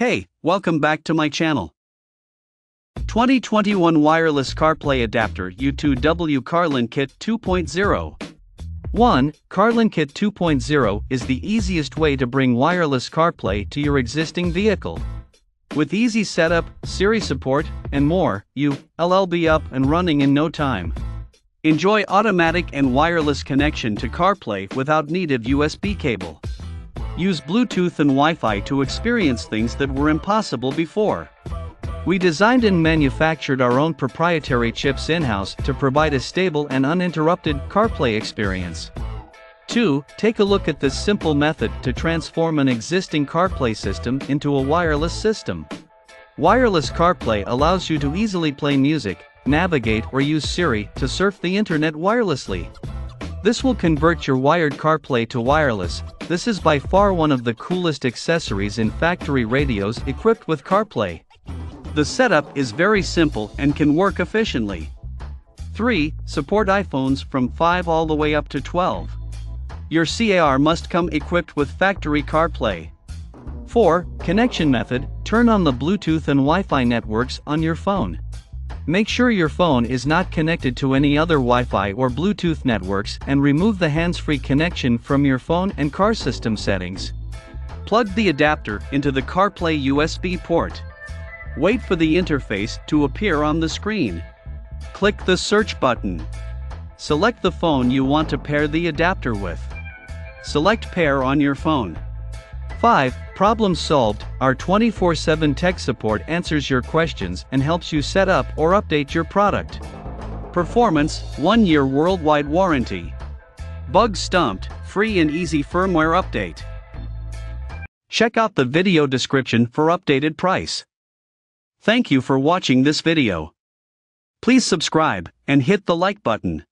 Hey, welcome back to my channel. 2021 Wireless CarPlay Adapter U2W CarlinKit 2.0 1. CarlinKit 2.0 is the easiest way to bring wireless CarPlay to your existing vehicle. With easy setup, Siri support, and more, you will be up and running in no time. Enjoy automatic and wireless connection to CarPlay without needed USB cable. Use Bluetooth and Wi-Fi to experience things that were impossible before. We designed and manufactured our own proprietary chips in-house to provide a stable and uninterrupted CarPlay experience. 2. Take a look at this simple method to transform an existing CarPlay system into a wireless system. Wireless CarPlay allows you to easily play music, navigate or use Siri to surf the internet wirelessly. This will convert your wired CarPlay to wireless. This is by far one of the coolest accessories in factory radios equipped with CarPlay. The setup is very simple and can work efficiently. 3. Support iPhones from 5 all the way up to 12. Your CAR must come equipped with factory CarPlay. 4. Connection method Turn on the Bluetooth and Wi Fi networks on your phone. Make sure your phone is not connected to any other Wi Fi or Bluetooth networks and remove the hands free connection from your phone and car system settings. Plug the adapter into the CarPlay USB port. Wait for the interface to appear on the screen. Click the search button. Select the phone you want to pair the adapter with. Select Pair on your phone. 5. Problem solved. Our 24 7 tech support answers your questions and helps you set up or update your product. Performance 1 year worldwide warranty. Bug stumped, free and easy firmware update. Check out the video description for updated price. Thank you for watching this video. Please subscribe and hit the like button.